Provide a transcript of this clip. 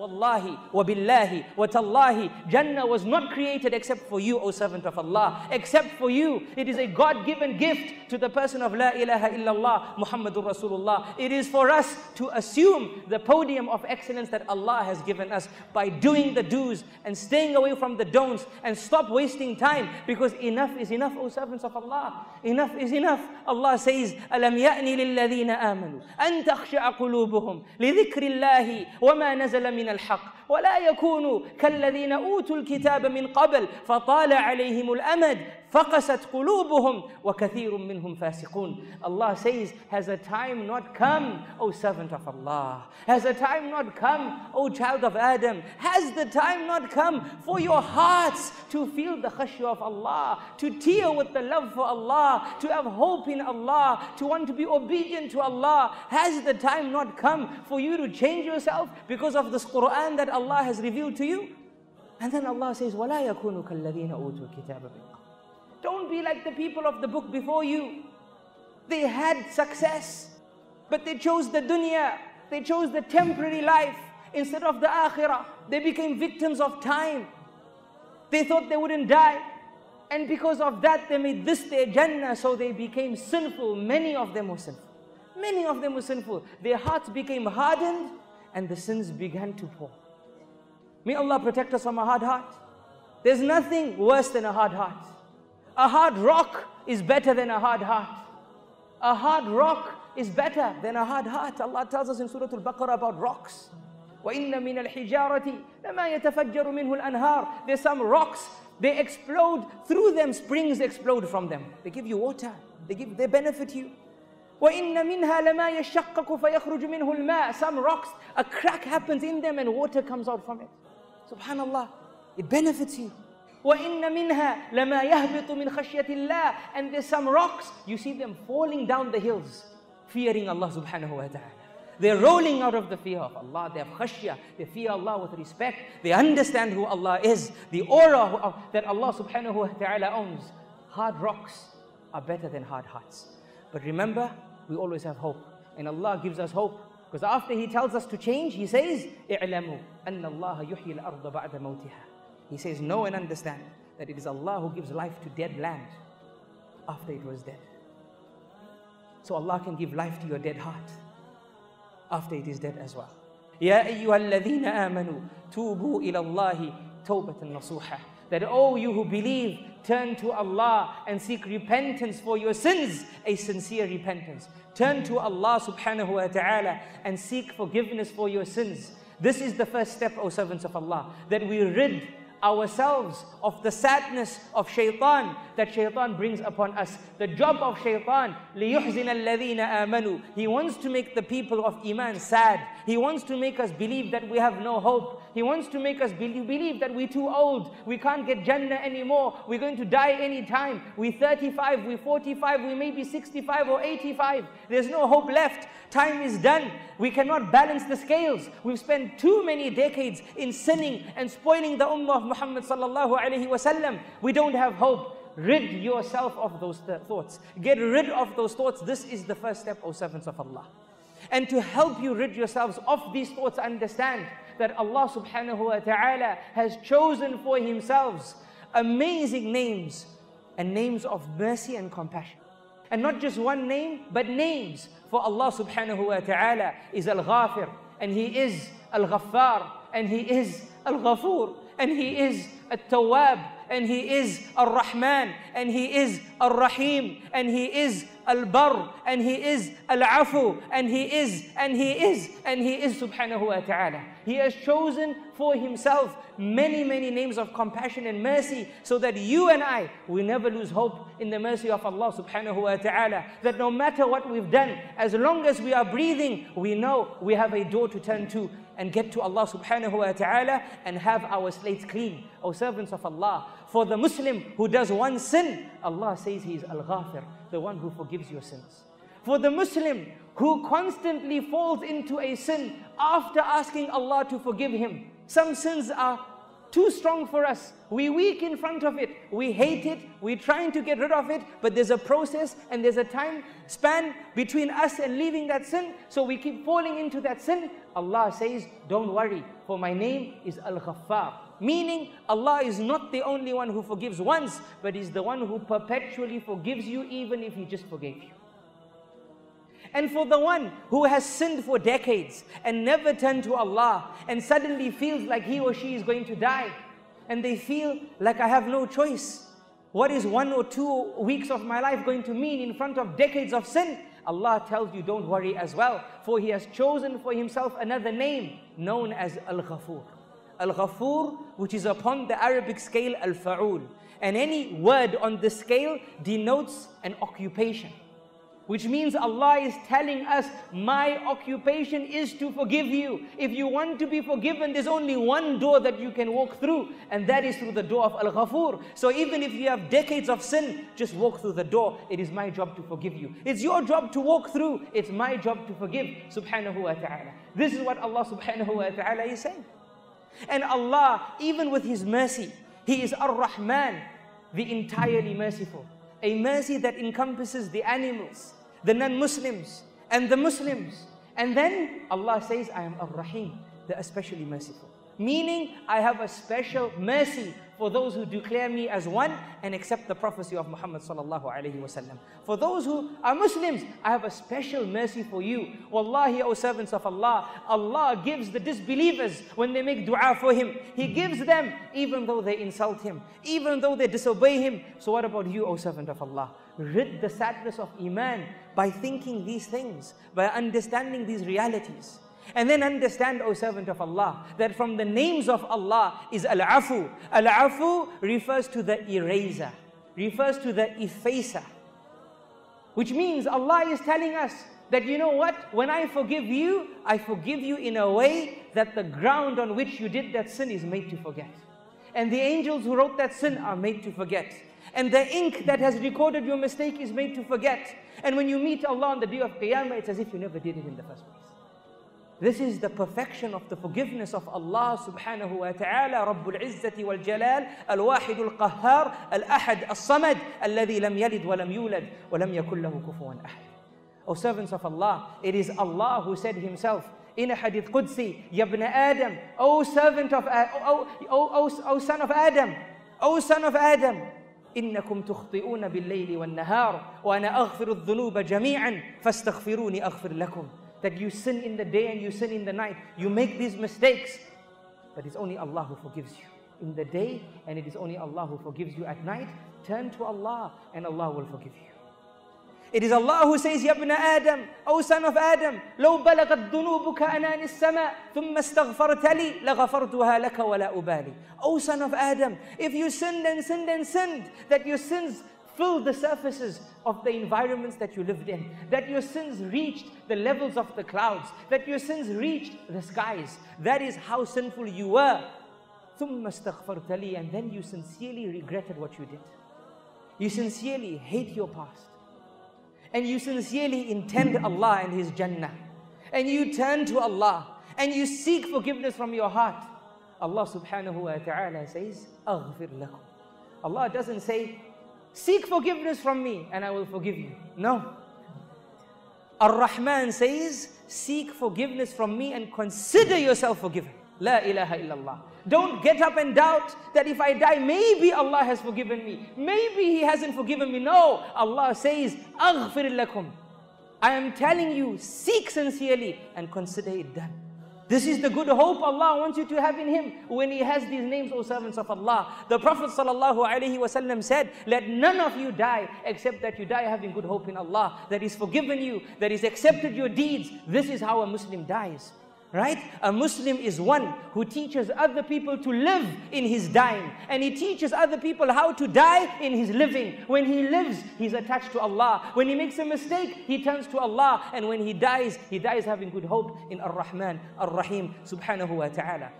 Wallahi, wabillahi, watallahi, Jannah was not created except for you, O servant of Allah. Except for you. It is a God-given gift to the person of La ilaha illallah, Muhammadur Rasulullah. It is for us to assume the podium of excellence that Allah has given us by doing the do's and staying away from the don'ts and stop wasting time because enough is enough, O servants of Allah. Enough is enough. Allah says, أَلَمْ يَأْنِ لِلَّذِينَ آمَنُوا أَن تَخْشَعَ قُلُوبُهُمْ لِذِكْرِ اللَّهِ وَمَا نَزَلَ مِنَ الحق. ولا يكونوا كالذين اوتوا الكتاب من قبل فطال عليهم الامد فقست قلوبهم وكثير منهم فاسقون Allah says has a time not come O servant of Allah has a time not come O child of Adam has the time not come for your hearts to feel the khashya of Allah to tear with the love for Allah to have hope in Allah to want to be obedient to Allah has the time not come for you to change yourself because of this Quran that Allah has revealed to you and then Allah says وَلَا يَكُونُوا كَالَّذِينَ أُوتُوا الْكِتَابَ مِنْ قَبْلِ don't be like the people of the book before you. They had success, but they chose the dunya. They chose the temporary life instead of the akhirah. They became victims of time. They thought they wouldn't die. And because of that, they made this their Jannah, so they became sinful. Many of them were sinful. Many of them were sinful. Their hearts became hardened and the sins began to pour. May Allah protect us from a hard heart. There's nothing worse than a hard heart. A hard rock is better than a hard heart. A hard rock is better than a hard heart. Allah tells us in Surah Al-Baqarah about rocks. وَإِنَّ مِنَ الْحِجَارَةِ لَمَا يَتَفَجَّرُ مِنْهُ الْأَنْهَارِ There's some rocks, they explode, through them springs explode from them. They give you water, they, give, they benefit you. وَإِنَّ مِنْهَا لَمَا يَشَّقَّقُ فَيَخْرُجُ مِنْهُ الْمَاءِ Some rocks, a crack happens in them and water comes out from it. Subhanallah, it benefits you. وَإِنَّ مِنْهَا لَمَا يَهْبِطُ مِنْ خَشْيَةِ اللَّهِ And there's some rocks, you see them falling down the hills, fearing Allah subhanahu wa ta'ala. They're rolling out of the fear of Allah. They have khashya. They fear Allah with respect. They understand who Allah is. The aura that Allah subhanahu wa ta'ala owns. Hard rocks are better than hard hearts. But remember, we always have hope. And Allah gives us hope. Because after He tells us to change, He says, اعلموا أن الله يحيي الأرض بعد موتها he says, Know and understand that it is Allah who gives life to dead land after it was dead. So Allah can give life to your dead heart after it is dead as well. يا أيها الذين آمنوا توبوا إلى الله توبة نصوحة that all you who believe turn to Allah and seek repentance for your sins, a sincere repentance. Turn to Allah subhanahu wa ta'ala and seek forgiveness for your sins. This is the first step, O servants of Allah, that we rid ourselves of the sadness of shaitan that shaitan brings upon us. The job of shaitan, لِيُحْزِنَ الَّذِينَ آمَنُوا He wants to make the people of Iman sad. He wants to make us believe that we have no hope. He wants to make us believe, believe that we're too old. We can't get Jannah anymore. We're going to die anytime. We're 35, we're 45, we may be 65 or 85. There's no hope left. Time is done. We cannot balance the scales. We've spent too many decades in sinning and spoiling the ummah of Muhammad sallallahu alayhi wasallam. We don't have hope. Rid yourself of those th thoughts. Get rid of those thoughts. This is the first step, O servants of Allah. And to help you rid yourselves of these thoughts, understand that Allah subhanahu wa ta'ala has chosen for Himself amazing names and names of mercy and compassion. And not just one name, but names. For Allah subhanahu wa ta'ala is Al-Ghafir, and He is Al-Ghaffar, and He is Al-Ghafur, and He is Al-Tawwab, and He is Ar-Rahman, and He is Ar-Rahim, and He is Al-Bar, and He is Al-Afu, and He is, and He is, and He is Subhanahu wa Ta'ala. He has chosen for Himself many, many names of compassion and mercy so that you and I, we never lose hope in the mercy of Allah Subhanahu wa Ta'ala. That no matter what we've done, as long as we are breathing, we know we have a door to turn to and get to Allah subhanahu wa ta'ala and have our slates clean. O servants of Allah, for the Muslim who does one sin, Allah says He is Al-Ghafir, the one who forgives your sins. For the Muslim who constantly falls into a sin after asking Allah to forgive him, some sins are too strong for us. We weak in front of it. We hate it. We're trying to get rid of it. But there's a process and there's a time span between us and leaving that sin. So we keep falling into that sin. Allah says, don't worry, for my name is Al-Ghaffar. Meaning, Allah is not the only one who forgives once, but is the one who perpetually forgives you even if He just forgave you. And for the one who has sinned for decades and never turned to Allah and suddenly feels like he or she is going to die and they feel like I have no choice. What is one or two weeks of my life going to mean in front of decades of sin? Allah tells you, don't worry as well, for He has chosen for Himself another name known as Al Ghafur. Al Ghafur, which is upon the Arabic scale Al Fa'ul. And any word on the scale denotes an occupation. Which means Allah is telling us, my occupation is to forgive you. If you want to be forgiven, there's only one door that you can walk through, and that is through the door of Al-Ghafur. So even if you have decades of sin, just walk through the door. It is my job to forgive you. It's your job to walk through. It's my job to forgive. Subhanahu wa ta'ala. This is what Allah subhanahu wa ta'ala is saying. And Allah, even with His mercy, He is Ar-Rahman, the entirely merciful. A mercy that encompasses the animals, the non-Muslims and the Muslims. And then Allah says, I am Ar-Rahim, the especially merciful. Meaning, I have a special mercy for those who declare me as one and accept the prophecy of Muhammad sallallahu alaihi wasallam. For those who are Muslims, I have a special mercy for you. Wallahi, O servants of Allah, Allah gives the disbelievers when they make dua for Him. He gives them even though they insult Him, even though they disobey Him. So what about you, O servant of Allah? Rid the sadness of Iman by thinking these things, by understanding these realities. And then understand, O servant of Allah, that from the names of Allah is Al-Afu. Al-Afu refers to the eraser, refers to the effacer. Which means Allah is telling us that you know what? When I forgive you, I forgive you in a way that the ground on which you did that sin is made to forget. And the angels who wrote that sin are made to forget. And the ink that has recorded your mistake is made to forget. And when you meet Allah on the day of Qiyamah, it's as if you never did it in the first place. This is the perfection of the forgiveness of Allah subhanahu wa ta'ala رب العزة والجلال الواحد القهار الأحد الصمد الذي لم يلد ولم يولد ولم يكن له كفوا أحد O servants of Allah, it is Allah who said himself in a hadith Qudsi, Ya ibn Adam, O servant of, o, o, o, o son of Adam, O son of Adam, إنكم تخطئون بالليل والنهار وأنا أغفر الذنوب جميعا فاستغفروني أغفر لكم that you sin in the day and you sin in the night. You make these mistakes, but it's only Allah who forgives you in the day, and it is only Allah who forgives you at night. Turn to Allah, and Allah will forgive you. It is Allah who says, Ya ibn Adam, O son of Adam, لو بلغت ذنوبك أنان السماء ثم استغفرت لي لغفرتها لك ولا أبالي. O son of Adam, if you sinned and sinned and sinned, that your sins filled the surfaces of the environments that you lived in, that your sins reached the levels of the clouds, that your sins reached the skies. That is how sinful you were. And then you sincerely regretted what you did. You sincerely hate your past. And you sincerely intend Allah and His Jannah. And you turn to Allah and you seek forgiveness from your heart. Allah subhanahu wa ta'ala says, Allah doesn't say, Seek forgiveness from me and I will forgive you. No. Ar-Rahman says, seek forgiveness from me and consider yourself forgiven. La ilaha illallah. Don't get up and doubt that if I die, maybe Allah has forgiven me. Maybe He hasn't forgiven me. No. Allah says, Aghfir lakum. I am telling you, seek sincerely and consider it done. This is the good hope Allah wants you to have in Him when He has these names, O servants of Allah. The Prophet ﷺ said, Let none of you die except that you die having good hope in Allah, that He's forgiven you, that He's accepted your deeds. This is how a Muslim dies. Right? A Muslim is one who teaches other people to live in his dying. And he teaches other people how to die in his living. When he lives, he's attached to Allah. When he makes a mistake, he turns to Allah. And when he dies, he dies having good hope in Ar-Rahman, Ar-Rahim, subhanahu wa ta'ala.